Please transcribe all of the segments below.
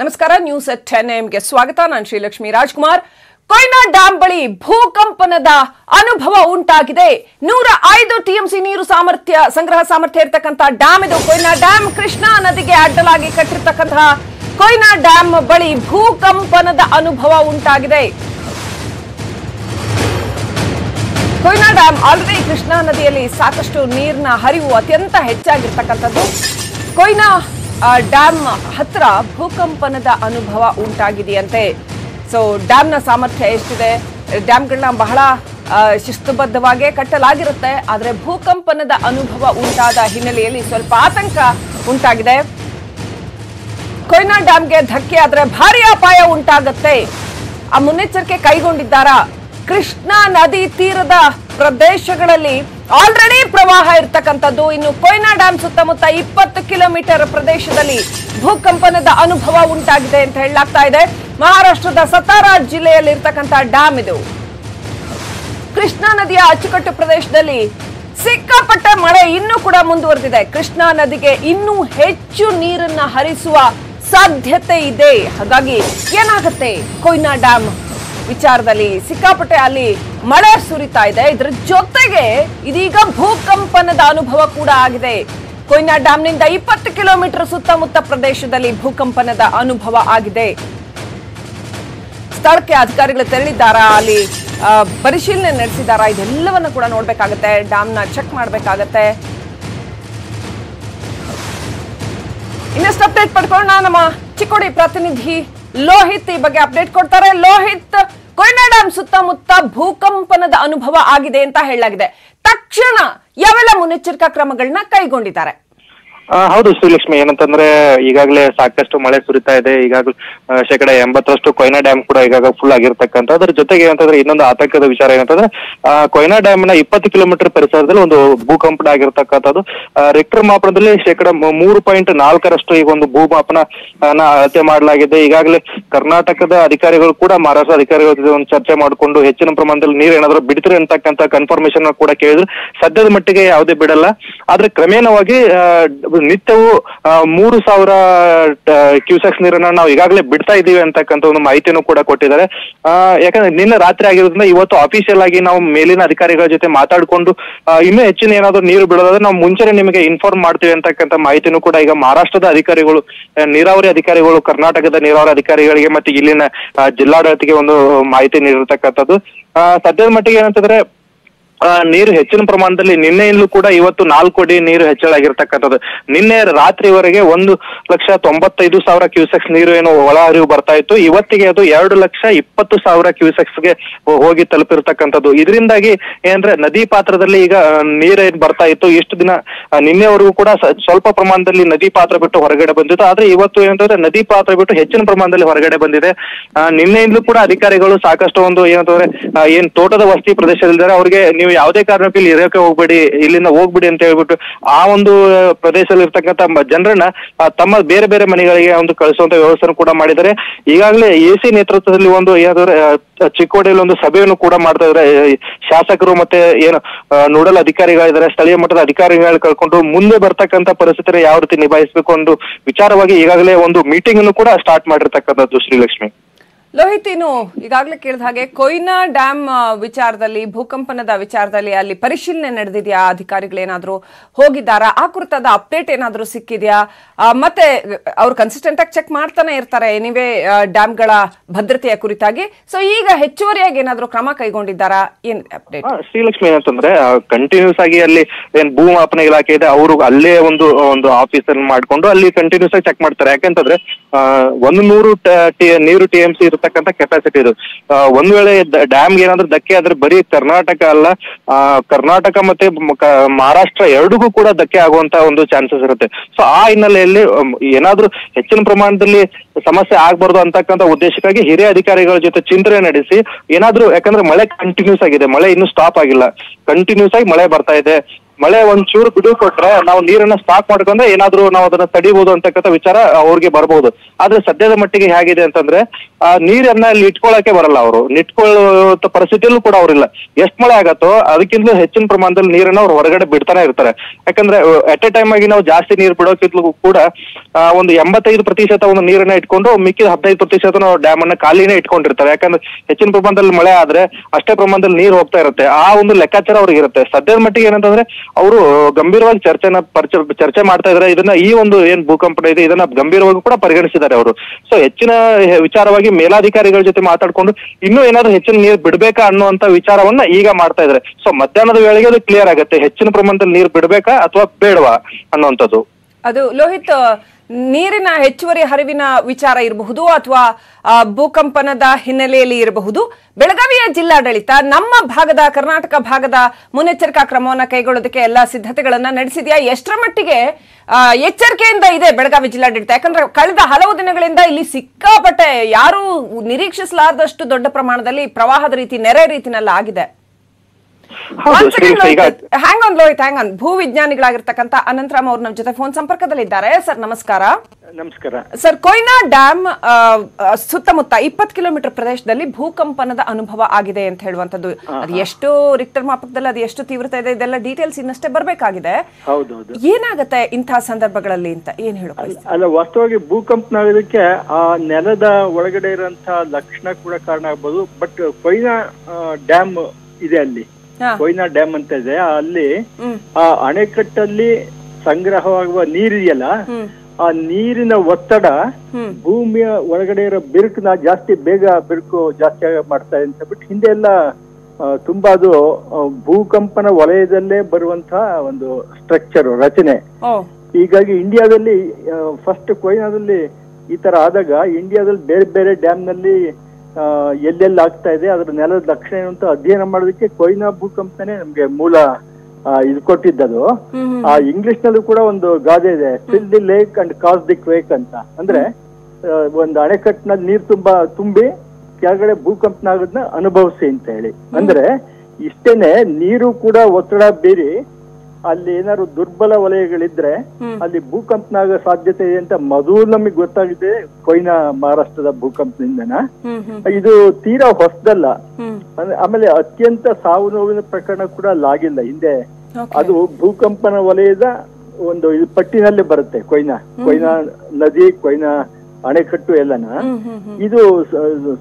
ನಮಸ್ಕಾರ news at ten ಎಂಗೆ ಸ್ವಾಗತ. ನಾನು ಶ್ರೀಲಕ್ಷ್ಮಿ ರಾಜ್ಕುಮಾರ್. ಕೊಯ್ನಾ ಡ್ಯಾಂ ಬಳಿ ಭೂಕಂಪನದ ಅನುಭವ ಉಂಟಾಗಿದೆ. ನೂರ ಐದು ಟಿಎಂಸಿ ನೀರು ಸಾಮರ್ಥ್ಯ, ಸಂಗ್ರಹ ಸಾಮರ್ಥ್ಯ ಇರತಕ್ಕಂತಹ ಡ್ಯಾಮ್ ಇದು. ಕೊಯ್ನಾ ಡ್ಯಾಮ್ ಕೃಷ್ಣಾ ನದಿಗೆ ಅಡ್ಡಲಾಗಿ ಕಟ್ಟಿರ್ತಕ್ಕಂತಹ ಕೊಯ್ನಾ ಡ್ಯಾಂ ಬಳಿ ಭೂಕಂಪನದ ಅನುಭವ ಉಂಟಾಗಿದೆ. ಕೊಯ್ನಾ ಡ್ಯಾಂ ಆಲ್ರೆಡಿ ಕೃಷ್ಣಾ ನದಿಯಲ್ಲಿ ಸಾಕಷ್ಟು ನೀರಿನ ಹರಿವು ಅತ್ಯಂತ ಹೆಚ್ಚಾಗಿರ್ತಕ್ಕಂಥದ್ದು. ಕೊಯ್ನಾ ಡ್ಯಾಮ್ ಹತ್ರ ಭೂಕಂಪನದ ಅನುಭವ ಉಂಟಾಗಿದೆಯಂತೆ. ಸೊ ಡ್ಯಾಮ್ನ ಸಾಮರ್ಥ್ಯ ಎಷ್ಟಿದೆ? ಡ್ಯಾಮ್ಗಳನ್ನ ಬಹಳ ಶಿಸ್ತುಬದ್ಧವಾಗಿ ಕಟ್ಟಲಾಗಿರುತ್ತೆ. ಆದರೆ ಭೂಕಂಪನದ ಅನುಭವ ಉಂಟಾದ ಹಿನ್ನೆಲೆಯಲ್ಲಿ ಸ್ವಲ್ಪ ಆತಂಕ ಉಂಟಾಗಿದೆ. ಕೊಯ್ನಾ ಡ್ಯಾಮ್ಗೆ ಧಕ್ಕೆ ಆದರೆ ಭಾರಿ ಅಪಾಯ ಉಂಟಾಗತ್ತೆ. ಆ ಮುನ್ನೆಚ್ಚರಿಕೆ ಕೈಗೊಂಡಿದ್ದಾರಾ ಕೃಷ್ಣಾ ನದಿ ತೀರದ ಪ್ರದೇಶಗಳಲ್ಲಿ ಆಲ್ರೆಡಿ ಪ್ರವಾಹ ಇರ್ತಕ್ಕಂಥದ್ದು. ಇನ್ನು ಕೊಯ್ನಾ ಡ್ಯಾಮ್ ಸುತ್ತಮುತ್ತ ಇಪ್ಪತ್ತು ಕಿಲೋಮೀಟರ್ ಪ್ರದೇಶದಲ್ಲಿ ಭೂಕಂಪನದ ಅನುಭವ ಉಂಟಾಗಿದೆ ಅಂತ ಹೇಳಲಾಗ್ತಾ ಇದೆ. ಮಹಾರಾಷ್ಟ್ರದ ಸತಾರಾ ಜಿಲ್ಲೆಯಲ್ಲಿ ಇರ್ತಕ್ಕಂಥ ಡ್ಯಾಮ್ ಇದು. ಕೃಷ್ಣಾ ನದಿಯ ಅಚ್ಚುಕಟ್ಟು ಪ್ರದೇಶದಲ್ಲಿ ಸಿಕ್ಕಾಪಟ್ಟೆ ಮಳೆ ಇನ್ನೂ ಕೂಡ ಮುಂದುವರೆದಿದೆ. ಕೃಷ್ಣಾ ನದಿಗೆ ಇನ್ನೂ ಹೆಚ್ಚು ನೀರನ್ನ ಹರಿಸುವ ಸಾಧ್ಯತೆ ಇದೆ. ಹಾಗಾಗಿ ಏನಾಗುತ್ತೆ ಕೊಯ್ನಾ ಡ್ಯಾಮ್ ವಿಚಾರದಲ್ಲಿ ಸಿಕ್ಕಾಪಟ್ಟೆ ಅಲ್ಲಿ ಮಳೆ ಸುರಿತಾ ಇದೆ. ಇದ್ರ ಜೊತೆಗೆ ಇದೀಗ ಭೂಕಂಪನದ ಅನುಭವ ಕೂಡ ಆಗಿದೆ. ಕೊಯ್ನಾ ಡ್ಯಾಮ್ನಿಂದ ಇಪ್ಪತ್ತು ಕಿಲೋಮೀಟರ್ ಸುತ್ತಮುತ್ತ ಪ್ರದೇಶದಲ್ಲಿ ಭೂಕಂಪನದ ಅನುಭವ ಆಗಿದೆ. ಸ್ಥಳಕ್ಕೆ ಅಧಿಕಾರಿಗಳು ತೆರಳಿದ್ದಾರಾ? ಅಲ್ಲಿ ಪರಿಶೀಲನೆ ನಡೆಸಿದಾರಾ? ಇದೆಲ್ಲವನ್ನು ಕೂಡ ನೋಡ್ಬೇಕಾಗತ್ತೆ. ಡ್ಯಾಮ್ನ ಚೆಕ್ ಮಾಡ್ಬೇಕಾಗತ್ತೆ. ಇನ್ನಷ್ಟು ಅಪ್ಡೇಟ್ ಪಡ್ಕೊಳ್ಳೋಣ. ನಮ್ಮ ಚಿಕ್ಕೋಡಿ ಪ್ರತಿನಿಧಿ ಲೋಹಿತ್ ಈ ಬಗ್ಗೆ ಅಪ್ಡೇಟ್ ಕೊಡ್ತಾರೆ. ಲೋಹಿತ್ ಡ್ಯಾಮ್ ಸುತ್ತಮುತ್ತ ಭೂಕಂಪನದ ಅನುಭವ ಆಗಿದೆ ಅಂತ ಹೇಳಲಾಗಿದೆ. ತಕ್ಷಣ ಯಾವೆಲ್ಲ ಮುನ್ನೆಚ್ಚರಿಕಾ ಕ್ರಮಗಳನ್ನ ಕೈಗೊಂಡಿದ್ದಾರೆ? ಹೌದು ಶ್ರೀಲಕ್ಷ್ಮಿ, ಏನಂತಂದ್ರೆ ಈಗಾಗಲೇ ಸಾಕಷ್ಟು ಮಳೆ ಸುರಿತಾ ಇದೆ. ಈಗಾಗಲೇ ಶೇಕಡಾ ಎಂಬತ್ತರಷ್ಟು ಕೊಯ್ನಾ ಡ್ಯಾಮ್ ಕೂಡ ಈಗಾಗ ಫುಲ್ ಆಗಿರ್ತಕ್ಕಂಥ ಅದ್ರ ಜೊತೆಗೆ ಏನಂತಂದ್ರೆ ಇನ್ನೊಂದು ಆತಂಕದ ವಿಚಾರ ಏನಂತಂದ್ರೆ ಕೊಯ್ನಾ ಡ್ಯಾಮ್ನ ಇಪ್ಪತ್ತು ಕಿಲೋಮೀಟರ್ ಪರಿಸರದಲ್ಲಿ ಒಂದು ಭೂಕಂಪನ ಆಗಿರ್ತಕ್ಕಂಥದ್ದು. ರಿಕ್ಟರ್ ಮಾಪನದಲ್ಲಿ ಶೇಕಡ ಮೂರು ಪಾಯಿಂಟ್ ನಾಲ್ಕರಷ್ಟು ಈಗ ಒಂದು ಭೂಮಾಪನ ಅಳತೆ ಮಾಡಲಾಗಿದೆ. ಈಗಾಗಲೇ ಕರ್ನಾಟಕದ ಅಧಿಕಾರಿಗಳು ಕೂಡ, ಮಹಾರಾಷ್ಟ್ರ ಅಧಿಕಾರಿಗಳ ಜೊತೆ ಒಂದು ಚರ್ಚೆ ಮಾಡಿಕೊಂಡು ಹೆಚ್ಚಿನ ಪ್ರಮಾಣದಲ್ಲಿ ನೀರು ಏನಾದ್ರು ಬಿಡ್ತಾರೆ ಅಂತಕ್ಕಂಥ ಕನ್ಫರ್ಮೇಶನ್ ಕೂಡ ಕೇಳಿದ್ರು. ಸದ್ಯದ ಮಟ್ಟಿಗೆ ಯಾವುದೇ ಬಿಡಲ್ಲ. ಆದ್ರೆ ಕ್ರಮೇಣವಾಗಿ ನಿತ್ಯವೂ ಮೂರು ಸಾವಿರ ಕ್ಯೂಸೆಕ್ಸ್ ನೀರನ್ನ ನಾವು ಈಗಾಗಲೇ ಬಿಡ್ತಾ ಇದ್ದೀವಿ ಅಂತಕ್ಕಂತ ಒಂದು ಮಾಹಿತಿಯನ್ನು ಕೂಡ ಕೊಟ್ಟಿದ್ದಾರೆ. ಯಾಕಂದ್ರೆ ನಿನ್ನೆ ರಾತ್ರಿ ಆಗಿರೋದ್ರಿಂದ ಇವತ್ತು ಅಫಿಷಿಯಲ್ ಆಗಿ ನಾವು ಮೇಲಿನ ಅಧಿಕಾರಿಗಳ ಜೊತೆ ಮಾತಾಡಿಕೊಂಡು ಇನ್ನೂ ಹೆಚ್ಚಿನ ಏನಾದ್ರು ನೀರು ಬಿಡೋದಾದ್ರೆ ನಾವು ಮುಂಚೆನೆ ನಿಮಗೆ ಇನ್ಫಾರ್ಮ್ ಮಾಡ್ತೀವಿ ಅಂತಕ್ಕಂತ ಮಾಹಿತಿನೂ ಕೂಡ ಈಗ ಮಹಾರಾಷ್ಟ್ರದ ಅಧಿಕಾರಿಗಳು ನೀರಾವರಿ ಅಧಿಕಾರಿಗಳು, ಕರ್ನಾಟಕದ ನೀರಾವರಿ ಅಧಿಕಾರಿಗಳಿಗೆ ಮತ್ತೆ ಇಲ್ಲಿನ ಜಿಲ್ಲಾಡಳಿತಕ್ಕೆ ಒಂದು ಮಾಹಿತಿ ನೀಡಿರ್ತಕ್ಕಂಥದ್ದು. ಸದ್ಯದ ಮಟ್ಟಿಗೆ ಏನಂತಂದ್ರೆ ನೀರು ಹೆಚ್ಚಿನ ಪ್ರಮಾಣದಲ್ಲಿ ನಿನ್ನೆಯಿಂದಲೂ ಕೂಡ ಇವತ್ತು ನಾಲ್ಕು ಅಡಿ ನೀರು ಹೆಚ್ಚಳಾಗಿರ್ತಕ್ಕಂಥದ್ದು. ನಿನ್ನೆ ರಾತ್ರಿವರೆಗೆ ಒಂದು ಲಕ್ಷ ತೊಂಬತ್ತೈದು ಸಾವಿರ ಕ್ಯೂಸೆಕ್ಸ್ ನೀರು ಏನು ಒಳ ಹರಿವು ಬರ್ತಾ ಇತ್ತು. ಇವತ್ತಿಗೆ ಅದು ಎರಡು ಲಕ್ಷ ಇಪ್ಪತ್ತು ಸಾವಿರ ಕ್ಯೂಸೆಕ್ಸ್ಗೆ ಹೋಗಿ ತಲುಪಿರ್ತಕ್ಕಂಥದ್ದು. ಇದರಿಂದಾಗಿ ಏನಂದ್ರೆ ನದಿ ಪಾತ್ರದಲ್ಲಿ ಈಗ ನೀರು ನೀರೇನ್ ಬರ್ತಾ ಇತ್ತು, ಇಷ್ಟು ದಿನ ನಿನ್ನೆವರೆಗೂ ಕೂಡ ಸ್ವಲ್ಪ ಪ್ರಮಾಣದಲ್ಲಿ ನದಿ ಪಾತ್ರ ಬಿಟ್ಟು ಹೊರಗಡೆ ಬಂದಿತ್ತು. ಆದ್ರೆ ಇವತ್ತು ಏನಂತಂದ್ರೆ ನದಿ ಪಾತ್ರ ಬಿಟ್ಟು ಹೆಚ್ಚಿನ ಪ್ರಮಾಣದಲ್ಲಿ ಹೊರಗಡೆ ಬಂದಿದೆ. ನಿನ್ನೆಯಿಂದಲೂ ಕೂಡ ಅಧಿಕಾರಿಗಳು ಸಾಕಷ್ಟು ಒಂದು ಏನಂತಂದ್ರೆ ಏನ್ ತೋಟದ ವಸತಿ ಪ್ರದೇಶದಲ್ಲಿದ್ದಾರೆ, ಅವ್ರಿಗೆ ನೀವು ಯಾವುದೇ ಕಾರಣಕ್ಕೂ ಇಲ್ಲಿ ಇರೋಕೆ ಹೋಗ್ಬೇಡಿ, ಇಲ್ಲಿಂದ ಹೋಗ್ಬಿಡಿ ಅಂತ ಹೇಳ್ಬಿಟ್ಟು ಆ ಒಂದು ಪ್ರದೇಶದಲ್ಲಿ ಇರ್ತಕ್ಕಂಥ ಜನರನ್ನ ತಮ್ಮ ಬೇರೆ ಬೇರೆ ಮನೆಗಳಿಗೆ ಒಂದು ಕಳಿಸುವಂತ ವ್ಯವಸ್ಥೆ ಕೂಡ ಮಾಡಿದ್ದಾರೆ. ಈಗಾಗಲೇ ಎ ನೇತೃತ್ವದಲ್ಲಿ ಒಂದು ಏನಾದ್ರೆ ಚಿಕ್ಕೋಡಿಯಲ್ಲಿ ಒಂದು ಸಭೆಯನ್ನು ಕೂಡ ಮಾಡ್ತಾ ಇದ್ದಾರೆ. ಶಾಸಕರು ಮತ್ತೆ ಏನು ನೋಡಲ್ ಅಧಿಕಾರಿಗಳಿದ್ದಾರೆ, ಸ್ಥಳೀಯ ಮಟ್ಟದ ಅಧಿಕಾರಿಗಳು ಕಳ್ಕೊಂಡು ಮುಂದೆ ಬರ್ತಕ್ಕಂಥ ಪರಿಸ್ಥಿತಿ ಯಾವ ರೀತಿ ನಿಭಾಯಿಸಬೇಕು ಒಂದು ವಿಚಾರವಾಗಿ ಈಗಾಗಲೇ ಒಂದು ಮೀಟಿಂಗ್ ಅನ್ನು ಕೂಡ ಸ್ಟಾರ್ಟ್ ಮಾಡಿರ್ತಕ್ಕಂಥದ್ದು ಶ್ರೀಲಕ್ಷ್ಮಿ. ಲೋಹಿತ್, ಇನ್ನು ಈಗಾಗಲೇ ಕೇಳಿದ ಹಾಗೆ ಕೊಯ್ನಾ ಡ್ಯಾಮ್ ವಿಚಾರದಲ್ಲಿ, ಭೂಕಂಪನದ ವಿಚಾರದಲ್ಲಿ ಅಲ್ಲಿ ಪರಿಶೀಲನೆ ನಡೆದಿದೆಯಾ? ಅಧಿಕಾರಿಗಳೇನಾದ್ರೂ ಹೋಗಿದ್ದಾರಾ? ಆ ಕುರಿತಾದ ಅಪ್ಡೇಟ್ ಏನಾದರೂ ಸಿಕ್ಕಿದ್ಯಾ? ಮತ್ತೆ ಅವರು ಕನ್ಸಿಸ್ಟೆಂಟ್ ಆಗಿ ಚೆಕ್ ಮಾಡ್ತಾನೆ ಇರ್ತಾರೆ. ಎನಿವೇ ಡ್ಯಾಮ್ಗಳ ಭದ್ರತೆಯ ಕುರಿತಾಗಿ. ಸೊ ಈಗ ಹೆಚ್ಚುವರಿಯಾಗಿ ಏನಾದರೂ ಕ್ರಮ ಕೈಗೊಂಡಿದ್ದಾರಾ? ಏನ್ ಅಪ್ಡೇಟ್ ಶ್ರೀಲಕ್ಷ್ಮಿ ಏನಂತಂದ್ರೆ ಕಂಟಿನ್ಯೂಸ್ ಆಗಿ ಅಲ್ಲಿ ಏನ್ ಭೂಮಾಪನ ಇಲಾಖೆ ಇದೆ, ಅವರು ಅಲ್ಲೇ ಒಂದು ಒಂದು ಆಫೀಸ್ ಅನ್ನು ಮಾಡ್ಕೊಂಡು ಅಲ್ಲಿ ಕಂಟಿನ್ಯೂಸ್ ಆಗಿ ಚೆಕ್ ಮಾಡ್ತಾರೆ. ಯಾಕಂತಂದ್ರೆ ಒಂದು ನೂರು ನೀರು ಟಿಎಂಸಿ ಎಂ ಇರತಕ್ಕಂತ ಕೆಪಾಸಿಟಿ ಇದು ಒಂದ್ ವೇಳೆ ಡ್ಯಾಮ್ ಏನಾದ್ರೂ ಧಕ್ಕೆ ಆದ್ರೆ ಬರೀ ಕರ್ನಾಟಕ ಅಲ್ಲ ಕರ್ನಾಟಕ ಮತ್ತೆ ಮಹಾರಾಷ್ಟ್ರ ಎರಡಿಗೂ ಕೂಡ ಧಕ್ಕೆ ಆಗುವಂತ ಒಂದು ಚಾನ್ಸಸ್ ಇರುತ್ತೆ. ಸೊ ಆ ಹಿನ್ನೆಲೆಯಲ್ಲಿ ಏನಾದ್ರೂ ಹೆಚ್ಚಿನ ಪ್ರಮಾಣದಲ್ಲಿ ಸಮಸ್ಯೆ ಆಗ್ಬಾರ್ದು ಅಂತಕ್ಕಂಥ ಉದ್ದೇಶಕ್ಕಾಗಿ ಹಿರಿಯ ಅಧಿಕಾರಿಗಳ ಜೊತೆ ಚಿಂತನೆ ನಡೆಸಿ, ಏನಾದ್ರೂ ಯಾಕಂದ್ರೆ ಮಳೆ ಕಂಟಿನ್ಯೂಸ್ ಆಗಿದೆ, ಮಳೆ ಇನ್ನೂ ಸ್ಟಾಪ್ ಆಗಿಲ್ಲ. ಕಂಟಿನ್ಯೂಸ್ ಆಗಿ ಮಳೆ ಬರ್ತಾ ಇದೆ. ಮಳೆ ಒಂಚೂರು ಬಿಡುವು ಕೊಟ್ರೆ ನಾವು ನೀರನ್ನ ಸ್ಟಾಕ್ ಮಾಡ್ಕೊಂಡ್ರೆ ಏನಾದ್ರೂ ನಾವು ಅದನ್ನ ತಡಿಬಹುದು ಅಂತಕ್ಕಂಥ ವಿಚಾರ ಅವ್ರಿಗೆ ಬರಬಹುದು ಆದ್ರೆ ಸದ್ಯದ ಮಟ್ಟಿಗೆ ಹೇಗಿದೆ ಅಂತಂದ್ರೆ, ಆ, ನೀರನ್ನ ಇಲ್ಲಿ ಇಟ್ಕೊಳ್ಳಕ್ಕೆ ಬರಲ್ಲ ಅವರು. ನಿಟ್ಕೊಳ್ಳೋ ಪರಿಸ್ಥಿತಿಯಲ್ಲೂ ಕೂಡ ಅವರಿಲ್ಲ. ಎಷ್ಟ್ ಮಳೆ ಆಗತ್ತೋ ಅದಕ್ಕಿಂತ ಹೆಚ್ಚಿನ ಪ್ರಮಾಣದಲ್ಲಿ ನೀರನ್ನ ಅವ್ರು ಹೊರಗಡೆ ಬಿಡ್ತಾನೆ ಇರ್ತಾರೆ. ಯಾಕಂದ್ರೆ ಅಟ್ ಎ ಟೈಮ್ ಆಗಿ ನಾವು ಜಾಸ್ತಿ ನೀರು ಬಿಡೋಕ್ಕಿಂತಲೂ ಕೂಡ ಒಂದು ಎಂಬತ್ತೈದು ಪ್ರತಿಶತ ಒಂದು ನೀರನ್ನ ಇಟ್ಕೊಂಡು, ಮಿಕ್ಕಿದ ಹದಿನೈದು ಪ್ರತಿಶತ ನಾವು ಡ್ಯಾಮ್ ಅನ್ನ ಖಾಲಿನೇ ಇಟ್ಕೊಂಡಿರ್ತಾರೆ. ಯಾಕಂದ್ರೆ ಹೆಚ್ಚಿನ ಪ್ರಮಾಣದಲ್ಲಿ ಮಳೆ ಆದ್ರೆ ಅಷ್ಟೇ ಪ್ರಮಾಣದಲ್ಲಿ ನೀರು ಹೋಗ್ತಾ ಇರುತ್ತೆ. ಆ ಒಂದು ಲೆಕ್ಕಾಚಾರ ಅವ್ರಿಗೆ ಇರುತ್ತೆ. ಸದ್ಯದ ಮಟ್ಟಿಗೆ ಏನಂತಂದ್ರೆ ಅವರು ಗಂಭೀರವಾಗಿ ಚರ್ಚೆನ ಚರ್ಚೆ ಮಾಡ್ತಾ ಇದ್ದಾರೆ ಇದನ್ನ ಈ ಒಂದು ಏನ್ ಭೂಕಂಪನ ಇದೆ, ಇದನ್ನ ಗಂಭೀರವಾಗಿ ಕೂಡ ಪರಿಗಣಿಸಿದ್ದಾರೆ ಅವರು. ಸೊ ಹೆಚ್ಚಿನ ವಿಚಾರವಾಗಿ ಮೇಲಾಧಿಕಾರಿಗಳ ಜೊತೆ ಮಾತಾಡ್ಕೊಂಡು ಇನ್ನೂ ಏನಾದ್ರು ಹೆಚ್ಚಿನ ನೀರು ಬಿಡ್ಬೇಕಾ ಅನ್ನುವಂತ ವಿಚಾರವನ್ನ ಈಗ ಮಾಡ್ತಾ ಇದ್ದಾರೆ ಸೊ ಮಧ್ಯಾಹ್ನದ ವೇಳೆಗೆ ಅದು ಕ್ಲಿಯರ್ ಆಗುತ್ತೆ. ಹೆಚ್ಚಿನ ಪ್ರಮಾಣದಲ್ಲಿ ನೀರು ಬಿಡ್ಬೇಕಾ ಅಥವಾ ಬೇಡವಾ ಅನ್ನುವಂಥದ್ದು. ಅದು ಲೋಹಿತ್ ನೀರಿನ ಹೆಚ್ಚುವರಿ ಹರಿವಿನ ವಿಚಾರ ಇರಬಹುದು ಅಥವಾ ಭೂಕಂಪನದ ಹಿನ್ನೆಲೆಯಲ್ಲಿ ಇರಬಹುದು. ಬೆಳಗಾವಿಯ ಜಿಲ್ಲಾಡಳಿತ ನಮ್ಮ ಭಾಗದ, ಕರ್ನಾಟಕ ಭಾಗದ ಮುನ್ನೆಚ್ಚರಿಕಾ ಕ್ರಮವನ್ನು ಕೈಗೊಳ್ಳೋದಕ್ಕೆ ಎಲ್ಲ ಸಿದ್ಧತೆಗಳನ್ನು ನಡೆಸಿದೆಯಾ? ಎಷ್ಟರ ಮಟ್ಟಿಗೆ ಎಚ್ಚರಿಕೆಯಿಂದ ಇದೆ ಬೆಳಗಾವಿ ಜಿಲ್ಲಾಡಳಿತ? ಯಾಕಂದ್ರೆ ಕಳೆದ ಹಲವು ದಿನಗಳಿಂದ ಇಲ್ಲಿ ಸಿಕ್ಕಾಪಟ್ಟೆ ಯಾರೂ ನಿರೀಕ್ಷಿಸಲಾರದಷ್ಟು ದೊಡ್ಡ ಪ್ರಮಾಣದಲ್ಲಿ ಪ್ರವಾಹದ ರೀತಿ, ನೆರೆ ರೀತಿನೆಲ್ಲ ಆಗಿದೆ hang on Lohith hang on ಭೂ ವಿಜ್ಞಾನಿಗಳಾಗಿರ್ತಕ್ಕಂತ ಅನಂತರಾಮ್ ಅವ್ರು ನಮ್ಮ ಜೊತೆ ಫೋನ್ ಸಂಪರ್ಕದಲ್ಲಿದ್ದಾರೆ ಸರ್ ನಮಸ್ಕಾರ. ನಮಸ್ಕಾರ. ಸರ್ ಕೊಯ್ನಾ ಡ್ಯಾಮ್ ಸುತ್ತಮುತ್ತ ಇಪ್ಪತ್ತು ಕಿಲೋಮೀಟರ್ ಪ್ರದೇಶದಲ್ಲಿ ಭೂಕಂಪನದ ಅನುಭವ ಆಗಿದೆ ಅಂತ ಹೇಳುವಂತದ್ದು ಅದು ಎಷ್ಟು ರಿಕ್ಟರ್ ಮಾಪಕದಲ್ಲಿ ಅದು ಎಷ್ಟು ತೀವ್ರತೆ ಇದೆ ಇದೆಲ್ಲ ಡೀಟೇಲ್ಸ್ ಇನ್ನಷ್ಟೇ ಬರಬೇಕಾಗಿದೆ. ಹೌದೌದು. ಏನಾಗುತ್ತೆ ಇಂತಹ ಸಂದರ್ಭಗಳಲ್ಲಿ ಅಂತ ಏನ್ ಹೇಳುವ ಅಲ್ಲ ವಾಸ್ತವವಾಗಿ ಭೂಕಂಪನ ಆಗೋದಕ್ಕೆ ಆ ನೆಲದ ಒಳಗಡೆ ಇರುವಂತಹ ಲಕ್ಷಣ ಕೂಡ ಕಾರಣ ಆಗ್ಬೋದು ಬಟ್ ಕೊಯ್ನಾ ಡ್ಯಾಮ್ ಇದೆ ಅಲ್ಲಿ. ಕೊಯ್ನಾ ಡ್ಯಾಮ್ ಅಂತ ಇದೆ ಅಲ್ಲಿ ಆ ಅಣೆಕಟ್ಟಲ್ಲಿ ಸಂಗ್ರಹವಾಗುವ ನೀರಿದೆಯಲ್ಲ ಆ ನೀರಿನ ಒತ್ತಡ ಭೂಮಿಯ ಒಳಗಡೆ ಇರೋ ಬಿರುಕನ್ನ ಜಾಸ್ತಿ ಬೇಗ ಬಿರುಕು ಜಾಸ್ತಿ ಮಾಡ್ತಾ ಇದೆ ಅಂತ ಬಿಟ್ಟು ಹಿಂದೆ ಎಲ್ಲ ತುಂಬಾ ಅದು ಭೂಕಂಪನ ವಲಯದಲ್ಲೇ ಬರುವಂತಹ ಒಂದು ಸ್ಟ್ರಕ್ಚರ್ ರಚನೆ. ಹೀಗಾಗಿ ಇಂಡಿಯಾದಲ್ಲಿ ಫಸ್ಟ್ ಕೊಯ್ನಾದಲ್ಲಿ ಈ ತರ ಆದಾಗ ಇಂಡಿಯಾದಲ್ಲಿ ಬೇರೆ ಬೇರೆ ಡ್ಯಾಮ್ನಲ್ಲಿ ಎಲ್ಲೆಲ್ಲಿ ಆಗ್ತಾ ಇದೆ ಅದ್ರ ನೆಲದ ಲಕ್ಷಣ ಏನು ಅಂತ ಅಧ್ಯಯನ ಮಾಡೋದಕ್ಕೆ ಕೊಯ್ನಾ ಭೂಕಂಪನೇ ನಮ್ಗೆ ಮೂಲ ಇದು ಕೊಟ್ಟಿದ್ದದು. ಆ ಇಂಗ್ಲಿಷ್ ನಲ್ಲೂ ಕೂಡ ಒಂದು ಗಾದೆ ಇದೆ fill the lake and cause the quake ಅಂತ. ಅಂದ್ರೆ ಒಂದು ಅಣೆಕಟ್ಟಿನಲ್ಲಿ ನೀರ್ ತುಂಬಾ ತುಂಬಿ ಕೆಳಗಡೆ ಭೂಕಂಪನ ಆಗೋದನ್ನ ಅನುಭವಿಸಿ ಅಂತ ಹೇಳಿ. ಅಂದ್ರೆ ಇಷ್ಟೇನೆ ನೀರು ಕೂಡ ಒತ್ತಡ ಬೀರಿ ಅಲ್ಲಿ ಏನಾದ್ರು ದುರ್ಬಲ ವಲಯಗಳಿದ್ರೆ ಅಲ್ಲಿ ಭೂಕಂಪನಾಗ ಸಾಧ್ಯತೆ ಇದೆ ಅಂತ ಮೊದಲು ನಮಗೆ ಗೊತ್ತಾಗಿದೆ ಕೊಯ್ನಾ ಮಹಾರಾಷ್ಟ್ರದ ಭೂಕಂಪದಿಂದನ ಇದು ತೀರಾ ಹೊಸದಲ್ಲ. ಅಂದ್ರೆ ಆಮೇಲೆ ಅತ್ಯಂತ ಸಾವು ನೋವಿನ ಪ್ರಕರಣ ಕೂಡ ಲಾಗಿಲ್ಲ ಹಿಂದೆ ಅದು ಭೂಕಂಪನ ವಲಯದ ಒಂದು ಇದು ಪಟ್ಟಿನಲ್ಲೇ ಬರುತ್ತೆ ಕೊಯ್ನಾ. ಕೊಯ್ನಾ ನದಿ ಕೊಯ್ನಾ ಅಣೆಕಟ್ಟು ಎಲ್ಲನ. ಇದು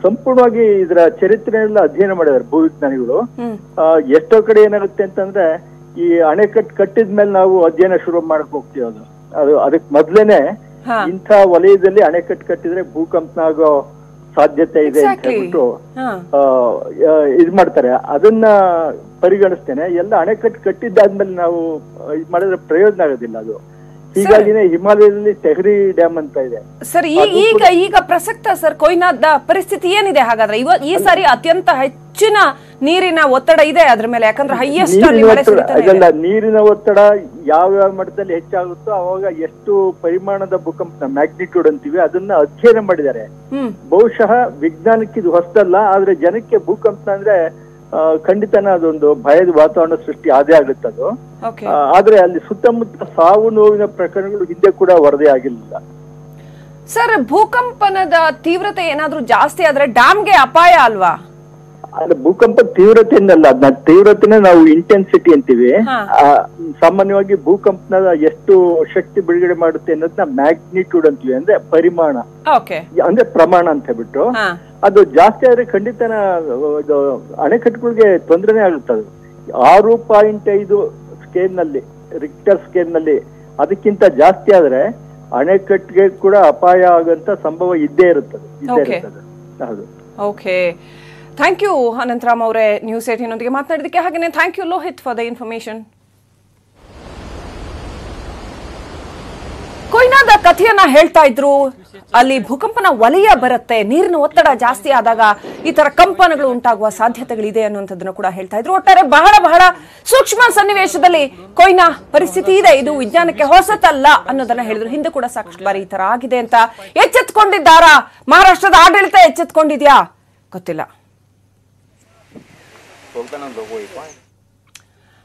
ಸಂಪೂರ್ಣವಾಗಿ ಇದರ ಚರಿತ್ರೆಯೆಲ್ಲ ಅಧ್ಯಯನ ಮಾಡಿದ್ದಾರೆ ಭೂವಿಜ್ಞಾನಿಗಳು. ಎಷ್ಟೋ ಕಡೆ ಏನಾಗುತ್ತೆ ಅಂತಂದ್ರೆ ಈ ಅಣೆಕಟ್ಟು ಕಟ್ಟಿದ ಮೇಲೆ ನಾವು ಅಧ್ಯಯನ ಶುರು ಮಾಡಕ್ ಹೋಗ್ತೀವಿ ಅದು. ಅದು ಅದಕ್ಕೆ ಮೊದ್ಲೇನೆ ಇಂಥ ವಲಯದಲ್ಲಿ ಅಣೆಕಟ್ಟು ಕಟ್ಟಿದ್ರೆ ಭೂಕಂಪನ ಆಗೋ ಸಾಧ್ಯತೆ ಇದೆ ಅಂತ. ಹೇಳ್ಬಿಟ್ಟು ಇದ್ ಮಾಡ್ತಾರೆ. ಅದನ್ನ ಪರಿಗಣಿಸ್ತೇನೆ. ಎಲ್ಲ ಅಣೆಕಟ್ಟು ಕಟ್ಟಿದ್ದಾದ್ಮೇಲೆ ನಾವು ಇದ್ ಮಾಡಿದ್ರೆ ಪ್ರಯೋಜನ ಆಗೋದಿಲ್ಲ ಅದು. ಹೀಗಾಗಿನೇ ಹಿಮಾಲಯದಲ್ಲಿ ತೆಹರಿ ಡ್ಯಾಮ್ ಅಂತ ಇದೆ. ಸರ್ ಈಗ ಈಗ ಪ್ರಸಕ್ತ ಸರ್ ಕೊಯ್ನಾದ ಪರಿಸ್ಥಿತಿ ಏನಿದೆ ಹಾಗಾದ್ರೆ? ಈ ಸಾರಿ ಅತ್ಯಂತ ಹೆಚ್ಚಿನ ನೀರಿನ ಒತ್ತಡ ಇದೆ ಅದ್ರ ಮೇಲೆ ಯಾಕಂದ್ರೆ ಹೈಯೆಸ್ಟ್ ನೀರಿನ ಒತ್ತಡ ಯಾವ ಯಾವ ಮಟ್ಟದಲ್ಲಿ ಹೆಚ್ಚಾಗುತ್ತೋ ಅವಾಗ ಎಷ್ಟು ಪರಿಮಾಣದ ಭೂಕಂಪನ ಮ್ಯಾಗ್ನಿಟ್ಯೂಡ್ ಅಂತೀವಿ ಅದನ್ನ ಅಧ್ಯಯನ ಮಾಡಿದ್ದಾರೆ. ಬಹುಶಃ ವಿಜ್ಞಾನಕ್ಕೆ ಇದು ಹೊಸದಲ್ಲ ಆದ್ರೆ ಜನಕ್ಕೆ ಭೂಕಂಪನ ಅಂದ್ರೆ ಖಂಡಿತನ ಅದೊಂದು ಭಯದ ವಾತಾವರಣ ಸೃಷ್ಟಿ ಆದೇ ಆಗುತ್ತೆ ಅದು. ಆದ್ರೆ ಅಲ್ಲಿ ಸುತ್ತಮುತ್ತ ಸಾವು ನೋವಿನ ಪ್ರಕರಣಗಳು ಹಿಂದೆ ಕೂಡ ವರದಿ ಆಗಿರಲಿಲ್ಲ. ಸರ್ ಭೂಕಂಪನದ ತೀವ್ರತೆ ಏನಾದ್ರೂ ಜಾಸ್ತಿ ಆದ್ರೆ ಡ್ಯಾಮ್ಗೆ ಅಪಾಯ ಅಲ್ವಾ? ಅಂದ್ರೆ ಭೂಕಂಪ ತೀವ್ರತೆಯನ್ನಲ್ಲ ಅದನ್ನ ತೀವ್ರತೆನೇ ನಾವು ಇಂಟೆನ್ಸಿಟಿ ಅಂತೀವಿ. ಸಾಮಾನ್ಯವಾಗಿ ಭೂಕಂಪನ ಎಷ್ಟು ಶಕ್ತಿ ಬಿಡುಗಡೆ ಮಾಡುತ್ತೆ ಅನ್ನೋದನ್ನ ಮ್ಯಾಗ್ನಿಟ್ಯೂಡ್ ಅಂತೀವಿ ಅಂದ್ರೆ ಪರಿಮಾಣ. ಅಂದ್ರೆ ಪ್ರಮಾಣ ಅಂತ ಹೇಳ್ಬಿಟ್ಟು. ಅದು ಜಾಸ್ತಿ ಆದ್ರೆ ಖಂಡಿತನ ಅಣೆಕಟ್ಟುಗಳಿಗೆ ತೊಂದರೆನೇ ಆಗುತ್ತೆ ಅದು. ಆರು ಪಾಯಿಂಟ್ ಐದು ಸ್ಕೇಲ್ನಲ್ಲಿ ರಿಕ್ಟರ್ ಸ್ಕೇಲ್ನಲ್ಲಿ ಅದಕ್ಕಿಂತ ಜಾಸ್ತಿ ಆದ್ರೆ ಅಣೆಕಟ್ಟಿಗೆ ಕೂಡ ಅಪಾಯ ಆಗಂತ ಸಂಭವ ಇದ್ದೇ ಇರುತ್ತದೆ ಇದ್ದೇ. ಇರುತ್ತದೆ. ಹೌದು. ಓಕೆ. ಥ್ಯಾಂಕ್ ಯು ಅನಂತರಾಮ್ ಅವರೇ. ನ್ಯೂಸ್ ಏಟಿನೊಂದಿಗೆ ಮಾತನಾಡಿದಕ್ಕೆ ಹಾಗೆಯೇ thank you Lohith for the information ಕೊಯ್ನಾದ ಕಥೆಯನ್ನ ಹೇಳ್ತಾ ಇದ್ರು. ಅಲ್ಲಿ ಭೂಕಂಪನ ವಲಯ ಬರುತ್ತೆ, ನೀರಿನ ಒತ್ತಡ ಜಾಸ್ತಿ ಆದಾಗ ಈ ತರ ಕಂಪನಗಳು ಉಂಟಾಗುವ ಸಾಧ್ಯತೆಗಳಿದೆ ಅನ್ನುವಂಥದ್ದನ್ನು ಕೂಡ ಹೇಳ್ತಾ ಇದ್ರು. ಒಟ್ಟಾರೆ ಬಹಳ ಬಹಳ ಸೂಕ್ಷ್ಮ ಸನ್ನಿವೇಶದಲ್ಲಿ ಕೊಯ್ನಾ ಪರಿಸ್ಥಿತಿ ಇದೆ, ಇದು ವಿಜ್ಞಾನಕ್ಕೆ ಹೊಸತಲ್ಲ ಅನ್ನೋದನ್ನ ಹೇಳಿದ್ರು. ಹಿಂದೆ ಕೂಡ ಸಾಕಷ್ಟು ಬಾರಿ ಈ ತರ ಆಗಿದೆ ಅಂತ ಎಚ್ಚೆತ್ಕೊಂಡಿದ್ದಾರಾ? ಮಹಾರಾಷ್ಟ್ರದ ಆಡಳಿತ ಎಚ್ಚೆತ್ಕೊಂಡಿದ್ಯಾ? ಗೊತ್ತಿಲ್ಲ.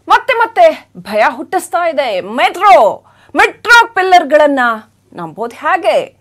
ಮತ್ತೆ ಮತ್ತೆ ಭಯ ಹುಟ್ಟಿಸ್ತಾ ಇದೆ. ಮೆಟ್ರೋ ಮೆಟ್ರೋ ಪಿಲ್ಲರ್ಗಳನ್ನ ನಂಬೋದು ಹೇಗೆ?